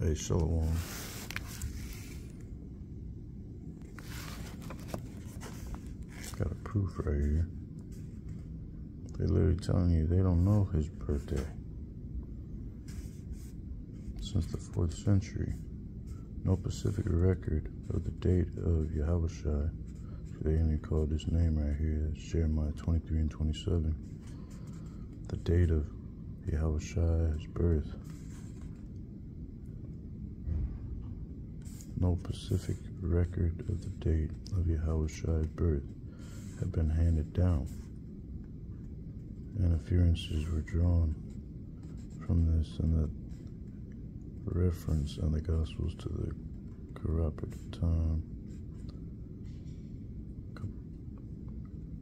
Hey, Shalom. Got a proof right here. They literally telling you they don't know his birthday. Since the 4th century, no specific record of the date of Yahushua. They even called this name right here, Jeremiah 23 and 27. The date of Yahushua's birth. No specific record of the date of Yahushua's birth had been handed down. And Inferences were drawn from this and the reference in the Gospels to the corrupted time,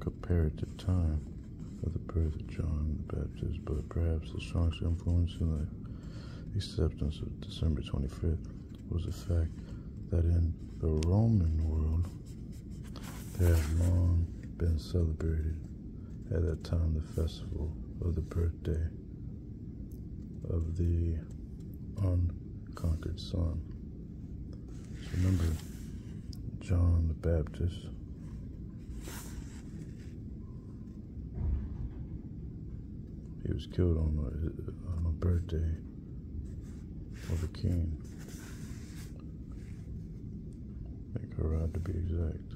comparative time of the birth of John the Baptist, but perhaps the strongest influence in the acceptance of December 25th was the fact that in the Roman world there had long been celebrated at that time the festival of the birthday of the unconquered son. So remember John the Baptist. He was killed on a, on a birthday of a king. Like to be exact.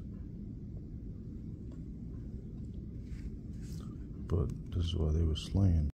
But this is why they were slain.